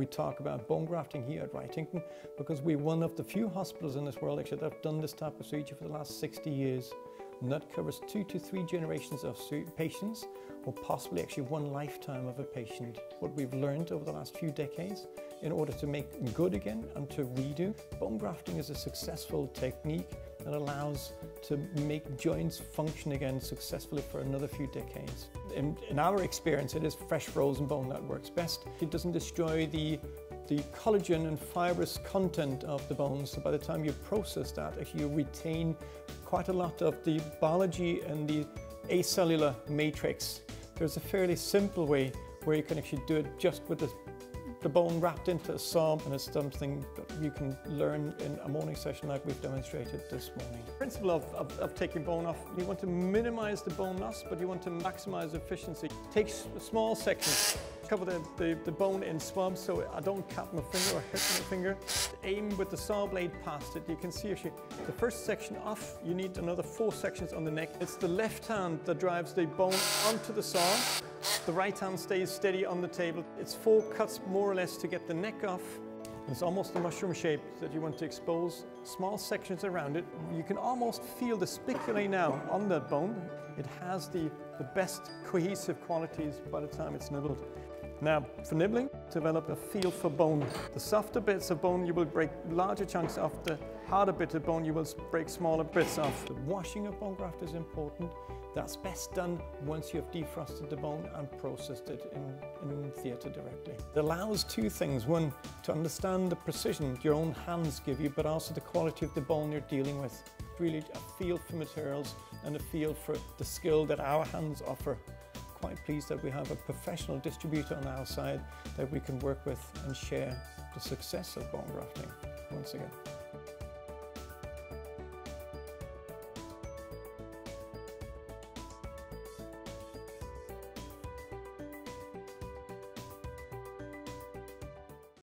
We talk about bone grafting here at Wrightington because we're one of the few hospitals in this world actually that have done this type of procedure for the last 60 years. And that covers two to three generations of patients or possibly actually one lifetime of a patient. What we've learned over the last few decades in order to make good again and to redo, bone grafting is a successful technique that allows to make joints function again successfully for another few decades. In, in our experience, it is fresh frozen bone that works best. It doesn't destroy the the collagen and fibrous content of the bones. So by the time you process that, actually you retain quite a lot of the biology and the acellular matrix. There's a fairly simple way where you can actually do it just with the the bone wrapped into a saw and it's something that you can learn in a morning session like we've demonstrated this morning. The principle of, of, of, taking bone off, you want to minimize the bone loss, but you want to maximize efficiency. Take small sections, cover the, the, the bone in swabs so I don't cut my finger or hit my finger. Aim with the saw blade past it. You can see actually the first section off, you need another four sections on the neck. It's the left hand that drives the bone onto the saw the right hand stays steady on the table. It's four cuts more or less to get the neck off. It's almost a mushroom shape that you want to expose small sections around it. You can almost feel the spiculae now on that bone. It has the, the best cohesive qualities by the time it's nibbled. Now, for nibbling, develop a feel for bone. The softer bits of bone, you will break larger chunks off. The harder bit of bone, you will break smaller bits off. The washing of bone graft is important. That's best done once you have defrosted the bone and processed it in, in theatre directly. It allows two things. One, to understand the precision your own hands give you, but also the quality of the bone you're dealing with. Really a feel for materials and a feel for the skill that our hands offer quite pleased that we have a professional distributor on our side that we can work with and share the success of bone grafting once again.